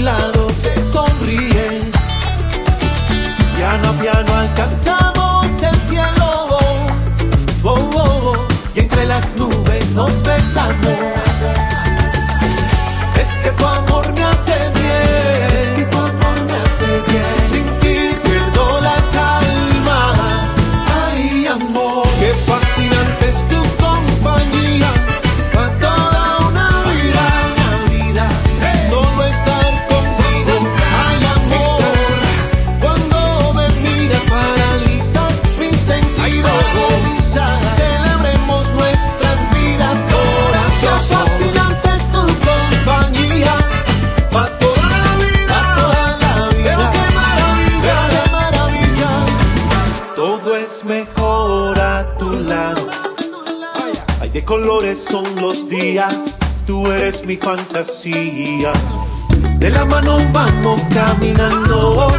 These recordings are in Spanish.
lado te sonríes. Piano a piano alcanzamos el cielo. Oh, oh, oh. oh. Y entre las nubes nos besamos. Todo es mejor a tu lado. Hay de colores son los días, tú eres mi fantasía. De la mano vamos caminando,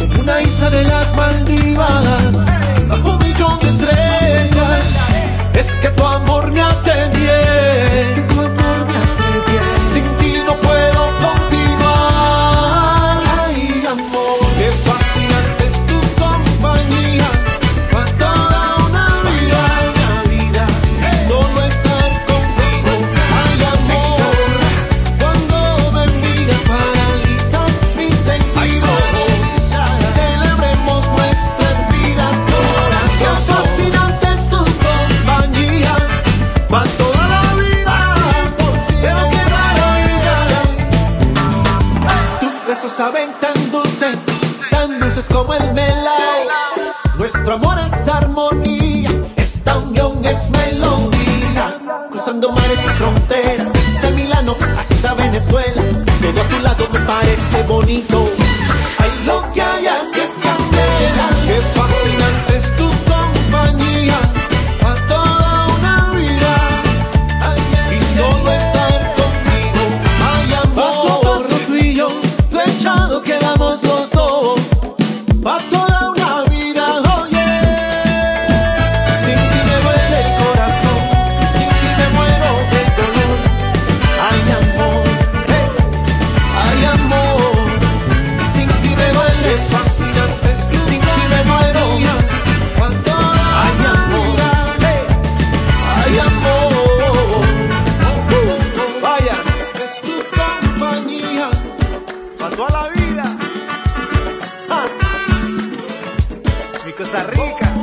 en una isla de las Maldivas, bajo un millón de estrellas. Es que tu amor me hace bien. besos saben tan dulces, tan dulces como el melao. Nuestro amor es armonía, esta unión es melodía. Cruzando mares y fronteras, desde Milano hasta Venezuela, todo a tu lado me parece bonito. rico, rica.